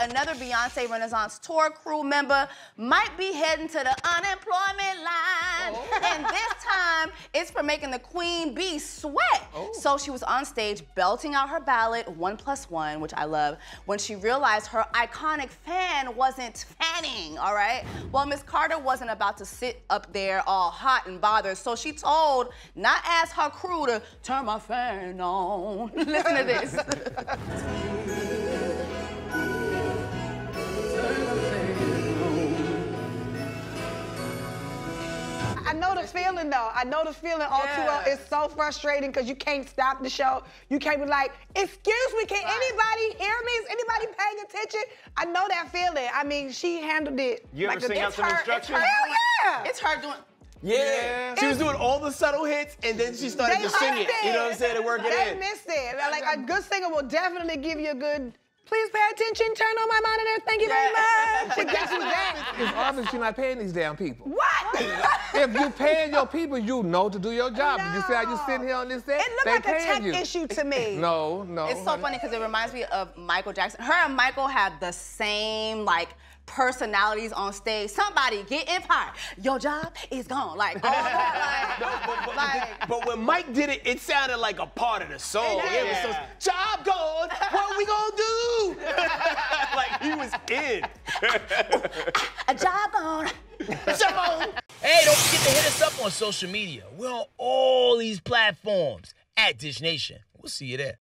another Beyonce Renaissance tour crew member might be heading to the unemployment line. Oh. And this time, it's for making the queen bee sweat. Oh. So she was on stage belting out her ballad, One Plus One, which I love, when she realized her iconic fan wasn't fanning, all right? Well, Miss Carter wasn't about to sit up there all hot and bothered, so she told, not ask her crew to turn my fan on. Listen to this. I know the feeling though. I know the feeling all yeah. too well. It's so frustrating because you can't stop the show. You can't be like, excuse me, can right. anybody hear me? Is anybody paying attention? I know that feeling. I mean, she handled it. You like ever sing out some instructions? Hell yeah! It's her doing. Yeah. yeah. She was doing all the subtle hits and then she started to sing it. it. You know what I'm saying? To work it they in. They missed it. Like a good singer will definitely give you a good Please pay attention. Turn on my monitor. Thank you very much. But guess who's that? It's obvious you're not paying these damn people. What? if you're paying your people, you know to do your job. No. You see how you sitting here on this set? It looked like a tech you. issue to me. no, no. It's so funny because it reminds me of Michael Jackson. Her and Michael have the same like personalities on stage. Somebody get in Empire. Your job is gone. Like, all that, like, no, but, but, like, but, when Mike did it, it sounded like a part of the song. It, was so, job gone. What are we gonna do? like he was in. a job gone. Job on. Hey, don't forget to hit us up on social media. We're on all these platforms at Dish Nation. We'll see you there.